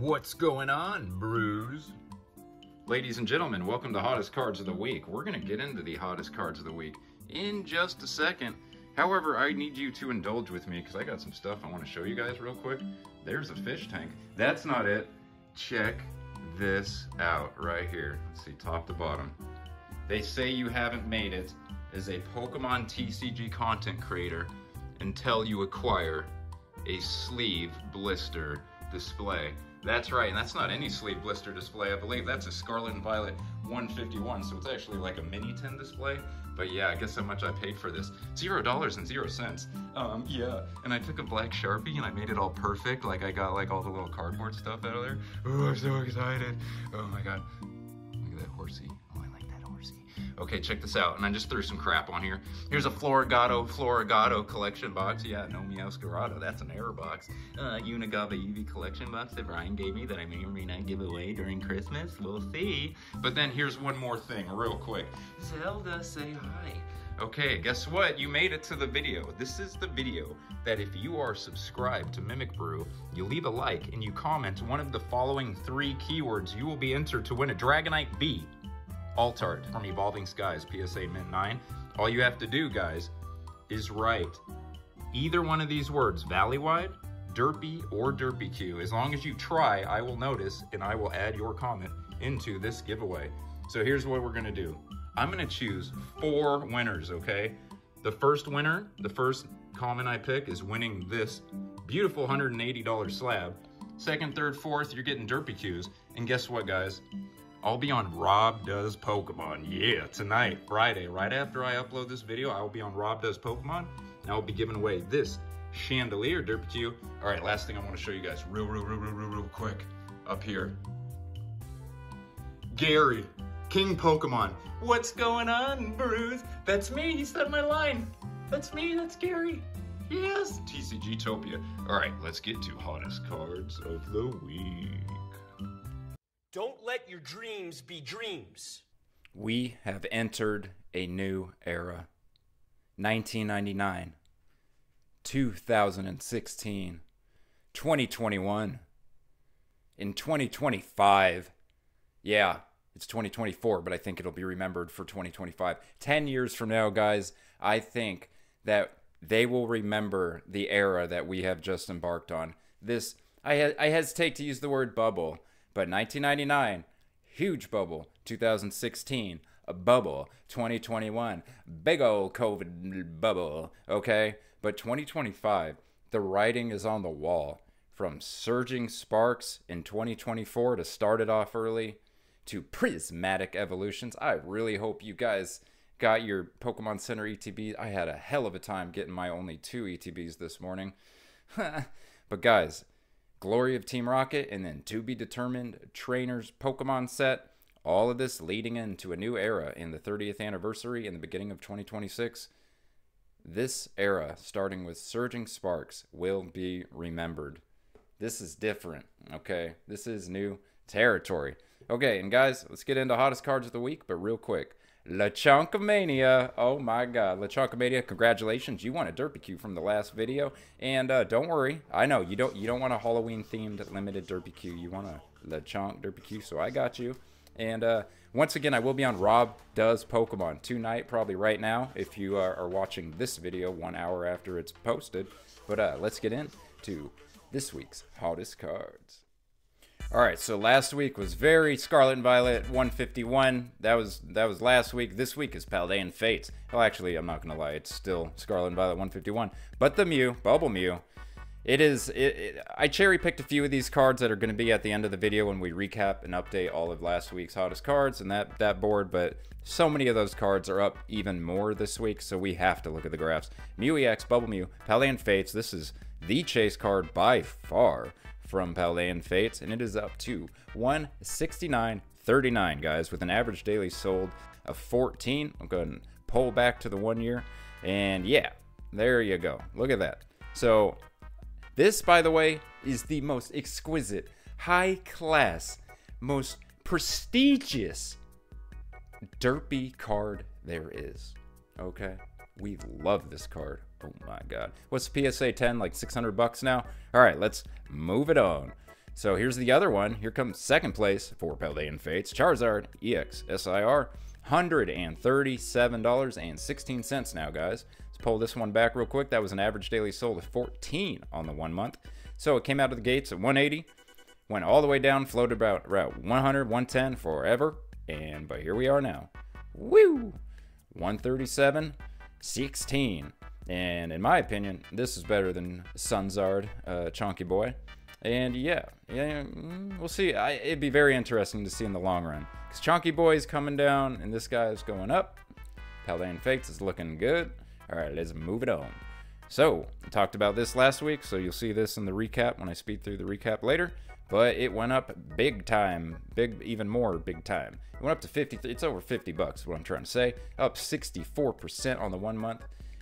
What's going on, Brews? Ladies and gentlemen, welcome to Hottest Cards of the Week. We're going to get into the hottest cards of the week in just a second. However, I need you to indulge with me because I got some stuff I want to show you guys real quick. There's a fish tank. That's not it. Check this out right here. Let's see, top to bottom. They say you haven't made it as a Pokemon TCG content creator until you acquire a sleeve blister display. That's right, and that's not any sleeve blister display. I believe that's a Scarlet and Violet 151, so it's actually like a mini tin display. But yeah, I guess how much I paid for this? Zero dollars and zero cents. Um, yeah, and I took a black Sharpie and I made it all perfect. Like I got like all the little cardboard stuff out of there. Oh, I'm so excited. Oh my God. Look at that horsey. Okay, check this out. And I just threw some crap on here. Here's a Floragato Floragato collection box. Yeah, no Meowscarada. That's an error box. Uh, Unigaba Eevee collection box that Brian gave me that I may or may not give away during Christmas. We'll see. But then here's one more thing, real quick. Zelda, say hi. Okay, guess what? You made it to the video. This is the video that if you are subscribed to MimikBrew, you leave a like and you comment one of the following three keywords, you will be entered to win a Dragonite V. Alt Art from Evolving Skies, PSA Mint 9. All you have to do, guys, is write either one of these words, Valleywide, Derpy, or DerpyQ. As long as you try, I will notice and I will add your comment into this giveaway. So here's what we're gonna do. I'm gonna choose four winners, okay? The first winner, the first comment I pick is winning this beautiful $180 slab. Second, third, fourth, you're getting Derpyqs. And guess what, guys? I'll be on Rob Does Pokemon. Yeah, tonight, Friday, right after I upload this video, I will be on Rob Does Pokemon. And I will be giving away this Chandelure Derpy All right, last thing I want to show you guys real, real, real, real, real, real quick up here. Gary, King Pokemon. What's going on, Bruce? That's me. He said my line. That's me. That's Gary. Yes, TCG Topia. All right, let's get to hottest cards of the week. Don't let your dreams be dreams. We have entered a new era. 1999, 2016, 2021. In 2025, yeah, it's 2024, but I think it'll be remembered for 2025. 10 years from now, guys, I think that they will remember the era that we have just embarked on. This, I, I hesitate to use the word bubble but 1999, huge bubble. 2016, a bubble. 2021, big old COVID bubble. Okay? But 2025, the writing is on the wall. From surging sparks in 2024 to start it off early to prismatic evolutions. I really hope you guys got your Pokemon Center ETB. I had a hell of a time getting my only two ETBs this morning. but guys, Glory of Team Rocket, and then to be determined trainers Pokemon set. All of this leading into a new era in the 30th anniversary in the beginning of 2026. This era, starting with Surging Sparks, will be remembered. This is different, okay? This is new territory. Okay, and guys, let's get into hottest cards of the week, but real quick. LeChonkamania. Oh my god. LeChonkamania, congratulations. You won a Derpy from the last video. And uh, don't worry. I know you don't you don't want a Halloween themed limited Derpy You want a LeChonk Derpy so I got you. And uh, once again, I will be on Rob Does Pokemon tonight, probably right now, if you are, are watching this video one hour after it's posted. But uh, let's get into this week's hottest cards. All right, so last week was very Scarlet and Violet 151. That was that was last week. This week is Paldean Fates. Well, actually, I'm not gonna lie, it's still Scarlet and Violet 151. But the Mew, Bubble Mew, it is. It, it, I cherry picked a few of these cards that are to be at the end of the video when we recap and update all of last week's hottest cards and that that board. But so many of those cards are up even more this week, so we have to look at the graphs. Mew EX, Bubble Mew, Paldean Fates. This is the chase card by far from Paldean Fates, and it is up to 169.39, guys, with an average daily sold of 14. I'm going to pull back to the one year, and yeah, there you go. Look at that. So, this, by the way, is the most exquisite, high class, most prestigious derpy card there is. Okay? We love this card. Oh my god. What's the PSA 10? Like 600 bucks now? All right, let's move it on. So here's the other one. Here comes second place for Paldean Fates Charizard EX SIR. $137.16 now, guys. Let's pull this one back real quick. That was an average daily sold of 14 on the one month. So it came out of the gates at 180, went all the way down, floated about, about 100, 110 forever. And but here we are now. Woo! 137, 16. And in my opinion, this is better than Sunzard, uh, Chonky Boy. And yeah, yeah, mm, we'll see. I, it'd be very interesting to see in the long run. Because Chonky Boy is coming down, and this guy is going up. Paldean Fates is looking good. All right, let's move it on. So, I talked about this last week, so you'll see this in the recap when I speed through the recap later. But it went up big time, big, even more big time. It went up to 50, it's over 50 bucks, what I'm trying to say. Up 64% on the one month.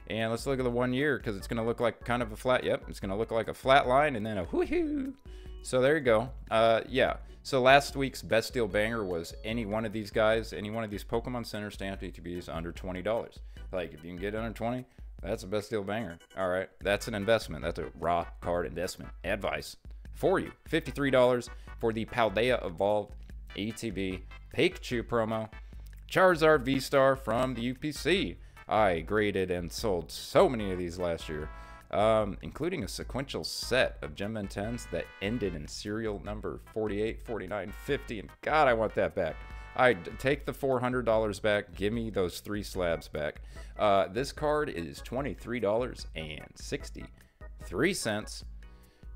And let's look at the one year because it's going to look like kind of a flat. Yep, it's going to look like a flat line and then a whoo hoo. So there you go. Uh, yeah. So last week's best deal banger was any one of these guys, any one of these Pokemon Center stamped ETBs under twenty dollars. Like if you can get under twenty, that's a best deal banger. All right, that's an investment. That's a raw card investment advice for you. Fifty-three dollars for the Paldea Evolved ETB Pikachu promo. Charizard V Star from the UPC. I graded and sold so many of these last year, um, including a sequential set of Gem 10s that ended in serial number 48, 49, 50. And God, I want that back. I take the $400 back. Give me those three slabs back. Uh, this card is $23.63.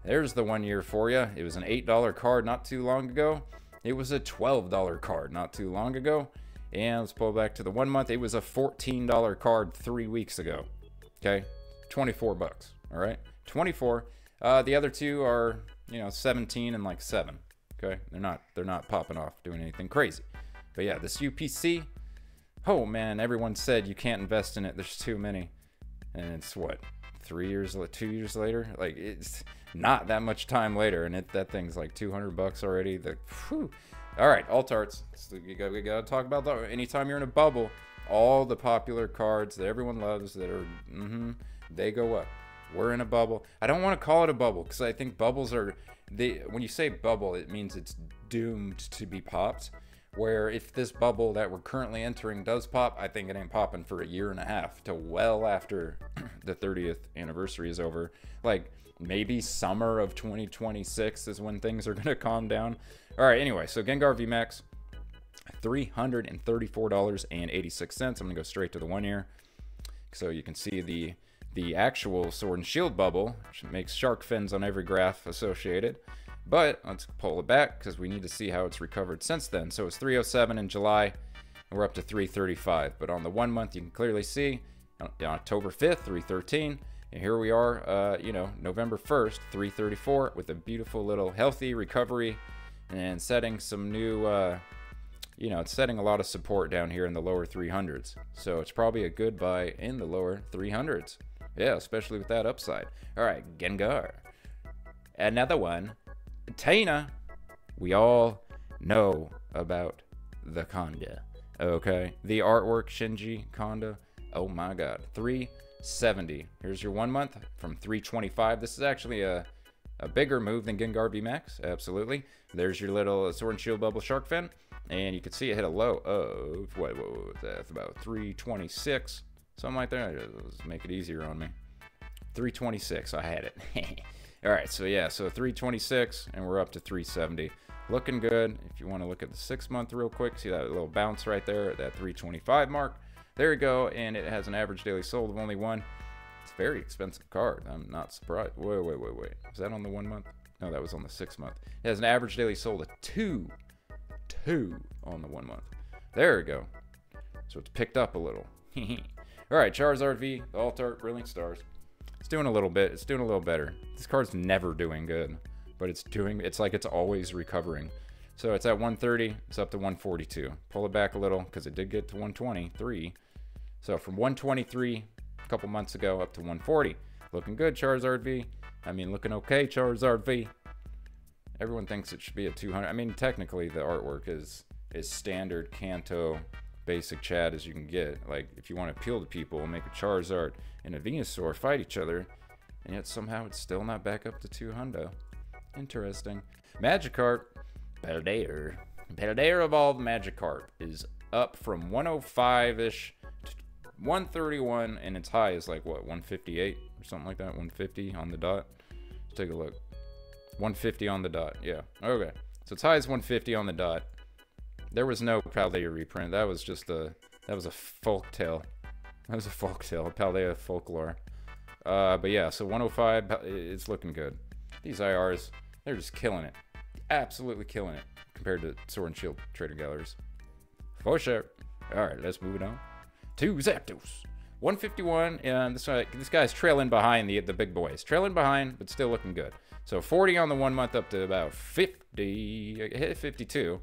There's the one year for you. It was an $8 card not too long ago. It was a $12 card not too long ago. And let's pull back to the one month. It was a $14 card three weeks ago. Okay, 24 bucks. All right, 24. Uh, the other two are you know 17 and like seven. Okay, they're not they're not popping off doing anything crazy. But yeah, this UPC. Oh man, everyone said you can't invest in it. There's too many, and it's what three years, two years later. Like it's not that much time later, and it that thing's like 200 bucks already. The whew, all right, alt arts. So we got we got to talk about that. Anytime you're in a bubble, all the popular cards that everyone loves that are mm-hmm, they go up. We're in a bubble. I don't want to call it a bubble because I think bubbles are they. When you say bubble, it means it's doomed to be popped. Where if this bubble that we're currently entering does pop, I think it ain't popping for a year and a half to well after the 30th anniversary is over. Like maybe summer of 2026 is when things are going to calm down. All right, anyway, so Gengar VMAX, $334.86. I'm going to go straight to the one year. So you can see the the actual Sword and Shield bubble, which makes shark fins on every graph associated. But let's pull it back because we need to see how it's recovered since then. So it's 307 in July, and we're up to 335. But on the one month, you can clearly see on October 5th, 313. And here we are, uh, you know, November 1st, 334, with a beautiful little healthy recovery and setting some new, uh, you know, it's setting a lot of support down here in the lower 300s. So it's probably a good buy in the lower 300s. Yeah, especially with that upside. All right, Gengar. Another one. Taina. We all know about the Kanda. Okay. The artwork, Shinji Kanda. Oh my god. 370. Here's your one month from 325. This is actually a a bigger move than Gengar VMAX, absolutely. There's your little Sword and Shield Bubble Shark Fin, and you can see it hit a low of, what, what was that, about 326, something like that. Make it easier on me. 326, I had it. All right, so yeah, so 326, and we're up to 370. Looking good. If you want to look at the six month real quick, see that little bounce right there at that 325 mark. There you go, and it has an average daily sold of only one. It's a very expensive card. I'm not surprised. Wait, wait, wait, wait. Was that on the one month? No, that was on the six month. It has an average daily sold of two. Two on the one month. There we go. So it's picked up a little. All right, Charizard V, the Alt Art, Brilliant Stars. It's doing a little bit. It's doing a little better. This card's never doing good, but it's doing. It's like it's always recovering. So it's at 130. It's up to 142. Pull it back a little because it did get to 123. So from 123 a couple months ago up to 140. Looking good, Charizard V. I mean, looking okay, Charizard V. Everyone thinks it should be a 200. I mean, technically, the artwork is is standard Kanto basic chat as you can get. Like, if you want to appeal to people, make a Charizard and a Venusaur fight each other, and yet somehow it's still not back up to 200. Interesting. Magikarp, Paldea. Paldea of all the Magikarp is up from 105 ish to 131, and its high is like what 158 or something like that. 150 on the dot. Let's take a look. 150 on the dot. Yeah. Okay. So its high is 150 on the dot. There was no Paldea reprint. That was just a that was a folk tale. That was a folk tale, Paldea folklore. Uh, but yeah, so 105, it's looking good. These IRs, they're just killing it. Absolutely killing it compared to Sword and Shield Trading Galleries. For sure. All right, let's move it on to Zapdos. 151, and this, uh, this guy's trailing behind the the big boys. Trailing behind, but still looking good. So 40 on the one month up to about 50, hit 52.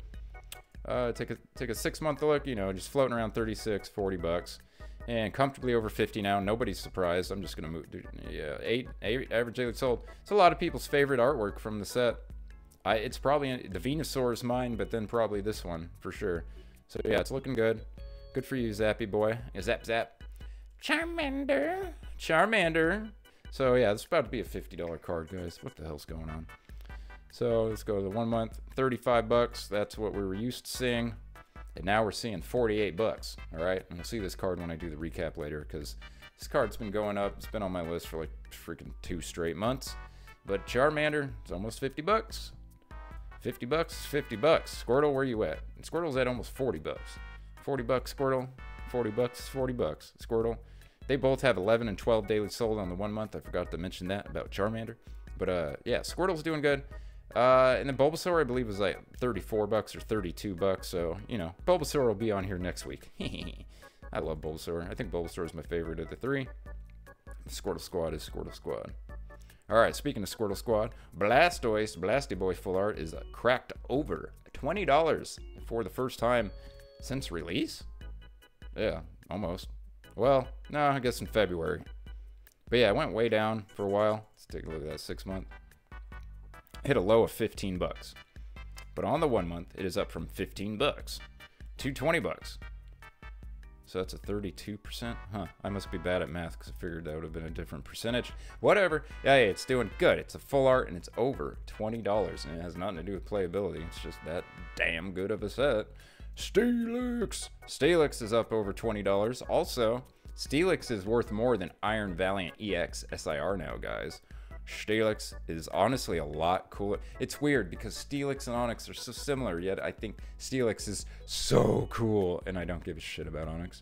Uh, take a take a six month look, you know, just floating around 36, 40 bucks, and comfortably over 50 now. Nobody's surprised. I'm just gonna move. Yeah, eight, eight average daily sold. It's a lot of people's favorite artwork from the set. I, it's probably the Venusaur is mine, but then probably this one for sure. So yeah, it's looking good. Good for you, Zappy boy. Yeah, Zap zap. Charmander. Charmander. So yeah, this is about to be a $50 card, guys. What the hell's going on? So let's go to the one month, 35 bucks. That's what we were used to seeing. And now we're seeing 48 bucks. All right. And we'll see this card when I do the recap later because this card's been going up. It's been on my list for like freaking two straight months. But Charmander, it's almost 50 bucks. 50 bucks 50 bucks. Squirtle, where you at? And Squirtle's at almost 40 bucks. 40 bucks Squirtle, 40 bucks 40 bucks. Squirtle. They both have 11 and 12 daily sold on the one month. I forgot to mention that about Charmander. But uh, yeah, Squirtle's doing good. Uh, and then Bulbasaur, I believe, was like 34 bucks or 32 bucks. So, you know, Bulbasaur will be on here next week. I love Bulbasaur. I think Bulbasaur is my favorite of the three. Squirtle Squad is Squirtle Squad. All right, speaking of Squirtle Squad, Blastoise, Blasty Boy Full Art is cracked over $20 for the first time since release? Yeah, almost. Well, no, I guess in February. But yeah, it went way down for a while. Let's take a look at that six month. Hit a low of 15 bucks. But on the one month, it is up from 15 bucks to 20 bucks. So that's a 32%? Huh. I must be bad at math because I figured that would have been a different percentage. Whatever. Yeah, it's doing good. It's a full art and it's over $20. And it has nothing to do with playability. It's just that damn good of a set. Steelix! Steelix is up over $20. Also, Steelix is worth more than Iron Valiant EX SIR now, guys. Steelix is honestly a lot cooler. It's weird because Steelix and Onix are so similar, yet I think Steelix is so cool, and I don't give a shit about Onix.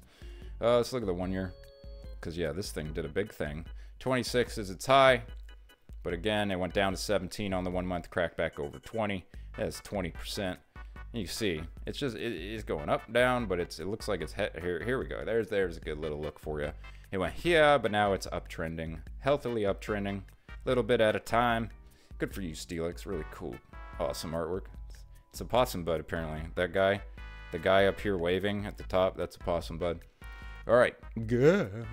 Uh, let's look at the one year. Because, yeah, this thing did a big thing. 26 is its high, but again, it went down to 17 on the one month, crack back over 20. That's 20%. You see, it's just it is going up down, but it's it looks like it's he- here. Here we go. There's there's a good little look for you. It went here, but now it's uptrending, healthily uptrending little bit at a time. Good for you, Steelix. Really cool. Awesome artwork. It's a possum bud, apparently. That guy, the guy up here waving at the top, that's a possum bud. All right. Good.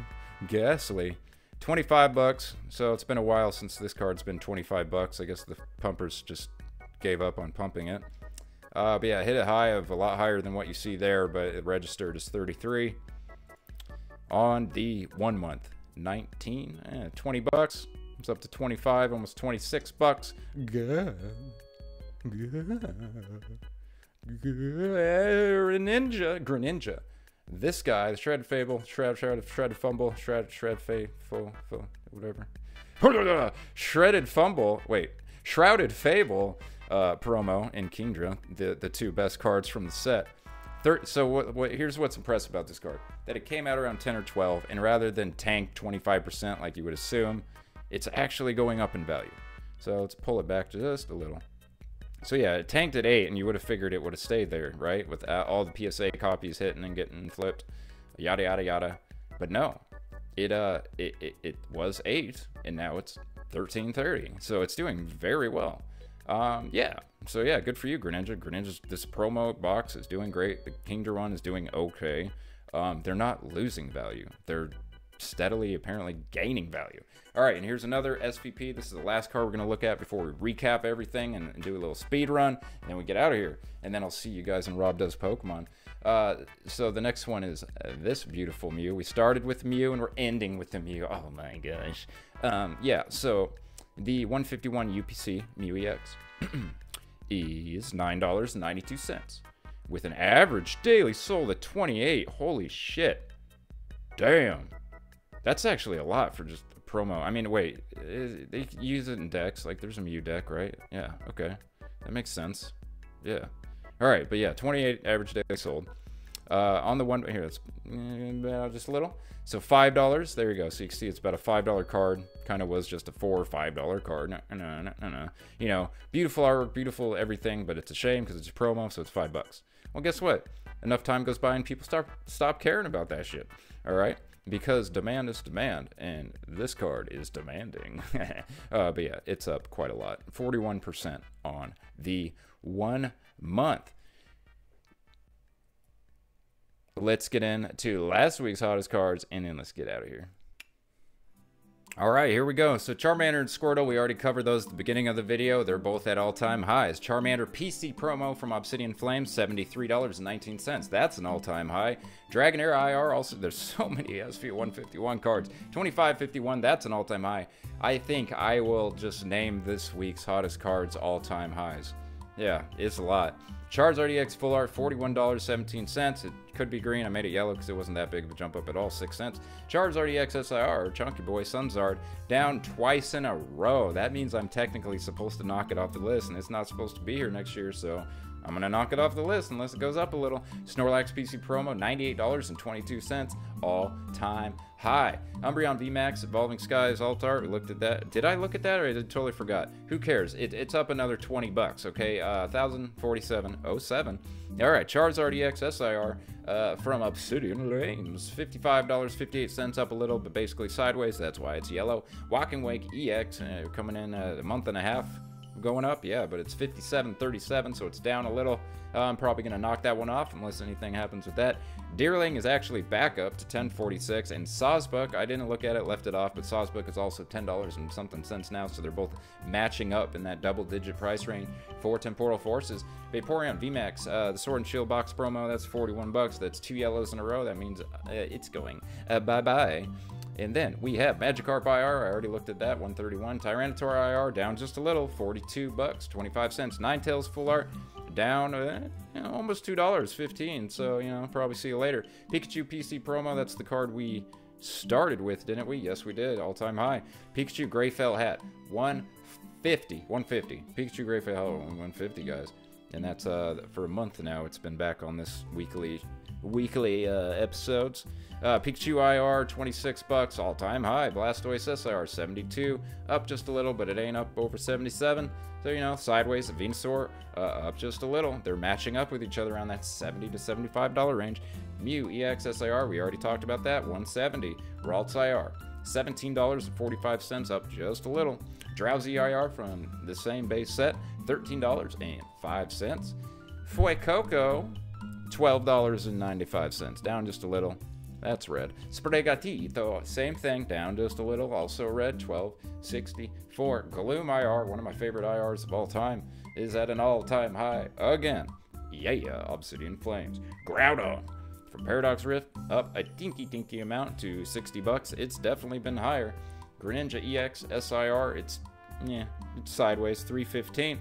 Gastly. 25 bucks. So it's been a while since this card's been 25 bucks. I guess the pumpers just gave up on pumping it. Uh, but yeah, hit a high of a lot higher than what you see there, but it registered as 33 on the one month. 19, eh, 20 bucks. It's up to 25, almost 26 bucks. Good. Good. Greninja. Greninja. This guy, the Shredded Fable, Shred, Shredded, Shredded Fumble, Shred, Shred, Fa, Fo, Fo, whatever. Shredded Fumble, wait, Shrouded Fable uh, promo in Kingdra, the, the two best cards from the set. Thir- so what, what, here's what's impressive about this card. That it came out around 10 or 12, and rather than tank 25% like you would assume, it's actually going up in value. So let's pull it back just a little. So yeah, it tanked at 8, and you would have figured it would have stayed there, right? With all the PSA copies hitting and getting flipped, yada, yada, yada. But no, it uh, it, it, it was 8, and now it's 1330. So it's doing very well. Um, yeah, so yeah, good for you, Greninja. Greninja's, this promo box is doing great. The Kingdra one is doing okay. Um, they're not losing value. They're steadily apparently gaining value. All right, and here's another SVP. This is the last card we're going to look at before we recap everything and, and, do a little speed run, and then we get out of here. And then I'll see you guys in Rob Does Pokemon. Uh, so the next one is uh, this beautiful Mew. We started with Mew and we're ending with the Mew. Oh my gosh. Um, yeah, so The 151 UPC Mew EX is $9.92 with an average daily sold at 28. Holy shit. Damn. That's actually a lot for just a promo. I mean, wait, is, they use it in decks. Like, there's a Mew deck, right? Yeah, okay. That makes sense. Yeah. All right, but yeah, 28 average daily sold. Uh, on the one here, that's uh, just a little. So five dollars. There you go. So you can see it's about a five dollar card. Kind of was just a four or five dollar card. No, no, no, no. You know, beautiful artwork, beautiful everything, but it's a shame because it's a promo, so it's five bucks. Well, guess what? Enough time goes by and people start stop caring about that shit. All right. Because demand is demand, and this card is demanding. uh, but yeah, it's up quite a lot. 41% on the one month let's get into last week's hottest cards and then let's get out of here. All right, here we go. So Charmander and Squirtle, we already covered those at the beginning of the video. They're both at all-time highs. Charmander PC promo from Obsidian Flames, $73.19. That's an all-time high. Dragonair IR, also, there's so many SV151 cards. 2551, that's an all-time high. I think I will just name this week's hottest cards all-time highs. Yeah, it's a lot. Charizard EX Full Art, $41.17. It could be green. I made it yellow because it wasn't that big of a jump up at all, 6 cents. Charizard EX SIR, Chunky Boy Sunzard, down twice in a row. That means I'm technically supposed to knock it off the list, and it's not supposed to be here next year, so I'm going to knock it off the list unless it goes up a little. Snorlax PC promo, $98.22, all time high. Umbreon VMAX, Evolving Skies, Alt Art. We looked at that. Did I look at that or I totally forgot? Who cares? It, it's up another 20 bucks, okay? Uh, 1047.07. All right, Charizard EX SIR uh, from Obsidian Flames. $55.58 up a little, but basically sideways. That's why it's yellow. Walking Wake EX uh, coming in uh, a month and a half going up, yeah, but it's 57.37, so it's down a little. Uh, I'm probably going to knock that one off unless anything happens with that. Deerling is actually back up to 10.46, and Sawsbuck, I didn't look at it, left it off, but Sawsbuck is also $10 and something cents now, so they're both matching up in that double-digit price range for Temporal Forces. Vaporeon VMAX, uh, the Sword and Shield box promo, that's 41 bucks. That's two yellows in a row. That means uh, it's going uh, bye-bye. And then we have Magikarp IR. I already looked at that, 131. Tyranitar IR down just a little, 42 bucks, 25 cents. Ninetales Full Art down uh, you know, almost two dollars, 15. So you know, probably see you later. Pikachu PC promo. That's the card we started with, didn't we? Yes, we did. All time high. Pikachu Grey Felt hat, 150, 150. Pikachu Grey Felt hat, 150, guys. And that's uh, for a month now. It's been back on this weekly weekly uh, episodes. Uh, Pikachu IR 26 bucks, all time high. Blastoise SIR 72, up just a little, but it ain't up over 77. So you know, sideways. Venusaur uh, up just a little. They're matching up with each other around that 70 to 75 dollar range. Mew EX SIR, we already talked about that, 170. Ralts IR. $17.45 up just a little. Drowzee IR from the same base set, $13.05. Fuecoco, $12.95, down just a little. That's red. Sprigatito, same thing, down just a little, also red, 12.64. Gloom IR, one of my favorite IRs of all time, is at an all-time high again. Yeah, yeah. Obsidian Flames. Groudon from Paradox Rift up a dinky dinky amount to 60 bucks. It's definitely been higher. Greninja EX SIR, it's yeah, it's sideways 315.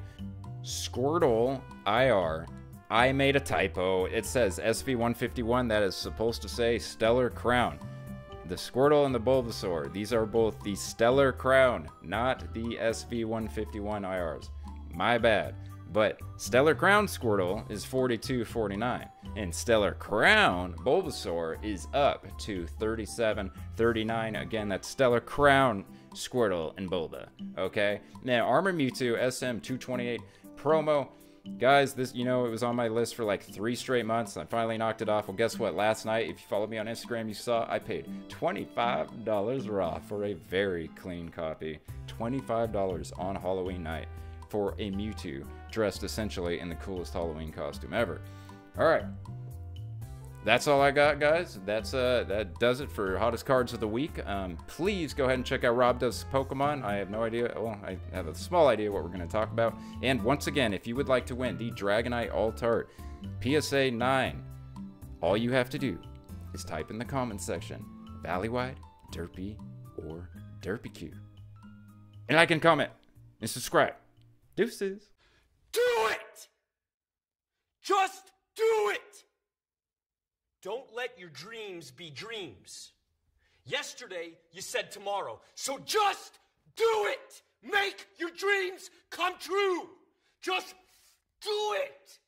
Squirtle IR I made a typo. It says SV151. That is supposed to say Stellar Crown. The Squirtle and the Bulbasaur. These are both the Stellar Crown, not the SV151 IRs. My bad. But Stellar Crown Squirtle is 42.49, and Stellar Crown Bulbasaur is up to 37.39. Again, that's Stellar Crown Squirtle and Bulba. Okay. Now Armor Mewtwo SM228 promo Guys, this you know it was on my list for like three straight months. I finally knocked it off. Well, guess what? Last night, if you followed me on Instagram, you saw I paid $25 raw for a very clean copy. $25 on Halloween night for a Mewtwo dressed essentially in the coolest Halloween costume ever. All right, that's all I got, guys. That's uh, that does it for hottest cards of the week. Um, please go ahead and check out Rob Does Pokemon. I have no idea. Well, I have a small idea what we're going to talk about. And once again, if you would like to win the Dragonite Alt-Art PSA 9, all you have to do is type in the comments section Valleywide, Derpy, or Derpy Q. and like and comment and subscribe. Deuces. Do it! Just do it! Don't let your dreams be dreams. Yesterday, you said tomorrow. So just do it! Make your dreams come true! Just do it!